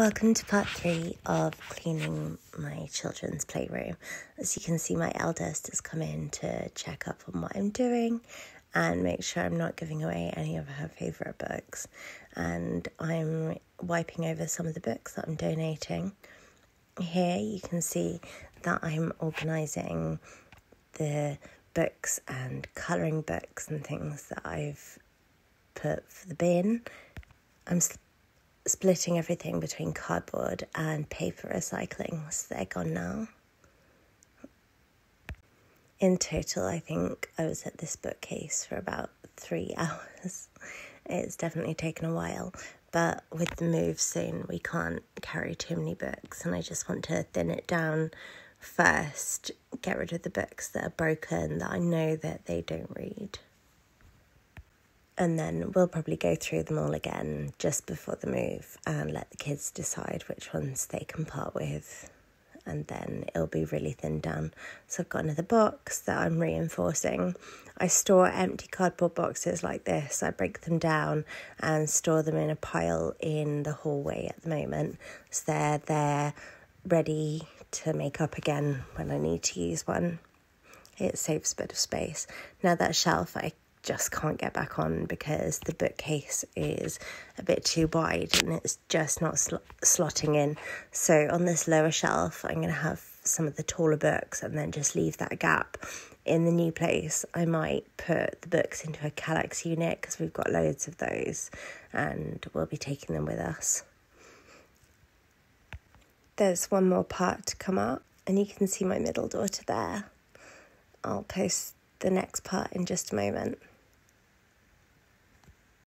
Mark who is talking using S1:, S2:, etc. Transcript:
S1: Welcome to part three of cleaning my children's playroom. As you can see, my eldest has come in to check up on what I'm doing and make sure I'm not giving away any of her favourite books. And I'm wiping over some of the books that I'm donating. Here you can see that I'm organising the books and colouring books and things that I've put for the bin. I'm splitting everything between cardboard and paper recycling, so they're gone now. In total, I think I was at this bookcase for about three hours. It's definitely taken a while, but with the move soon, we can't carry too many books, and I just want to thin it down first, get rid of the books that are broken that I know that they don't read and then we'll probably go through them all again just before the move and let the kids decide which ones they can part with and then it'll be really thinned down. So I've got another box that I'm reinforcing. I store empty cardboard boxes like this. I break them down and store them in a pile in the hallway at the moment. So they're there ready to make up again when I need to use one. It saves a bit of space. Now that shelf I just can't get back on because the bookcase is a bit too wide and it's just not sl- slotting in. So on this lower shelf, I'm going to have some of the taller books and then just leave that gap. In the new place, I might put the books into a Kallax unit because we've got loads of those and we'll be taking them with us. There's one more part to come up, and you can see my middle daughter there. I'll post the next part in just a moment.